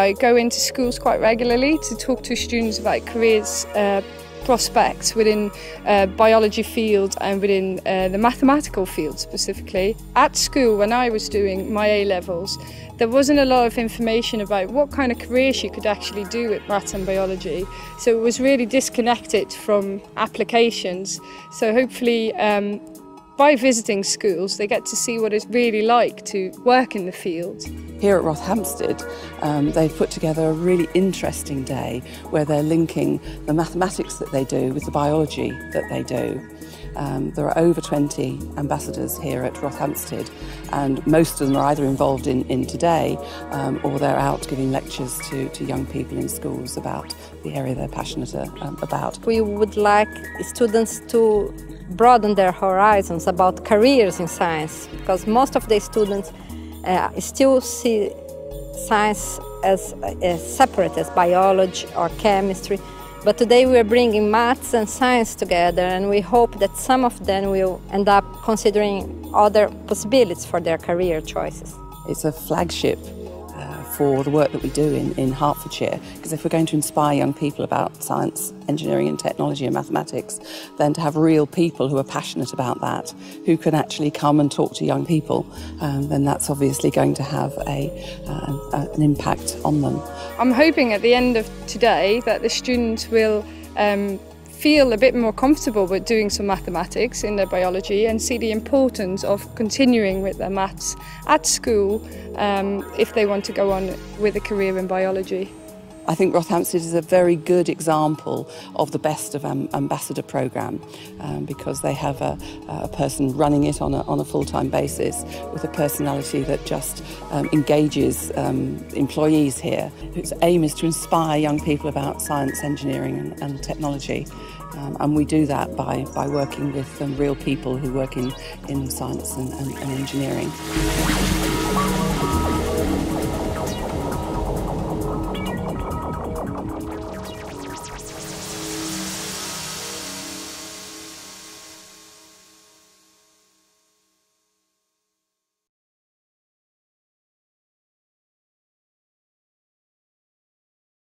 I go into schools quite regularly to talk to students about careers uh, prospects within uh, biology field and within uh, the mathematical field specifically. At school, when I was doing my A-levels, there wasn't a lot of information about what kind of careers you could actually do with maths and biology. So it was really disconnected from applications. So hopefully um, by visiting schools, they get to see what it's really like to work in the field. Here at Rothamsted, um, they've put together a really interesting day where they're linking the mathematics that they do with the biology that they do. Um, there are over 20 ambassadors here at Rothamsted, and most of them are either involved in, in today um, or they're out giving lectures to, to young people in schools about the area they're passionate uh, um, about. We would like students to broaden their horizons about careers in science because most of the students uh, still see science as, as separate as biology or chemistry but today we are bringing maths and science together and we hope that some of them will end up considering other possibilities for their career choices. It's a flagship for the work that we do in, in Hertfordshire. Because if we're going to inspire young people about science, engineering, and technology and mathematics, then to have real people who are passionate about that, who can actually come and talk to young people, um, then that's obviously going to have a, uh, an impact on them. I'm hoping at the end of today that the students will um, feel a bit more comfortable with doing some mathematics in their biology and see the importance of continuing with their maths at school um, if they want to go on with a career in biology. I think Rothamsted is a very good example of the best of ambassador program um, because they have a, a, person running it on a, on a full-time basis with a personality that just um, engages um, employees here whose aim is to inspire young people about science, engineering and, and technology um, and we do that by, by working with real people who work in, in science and, and, and engineering.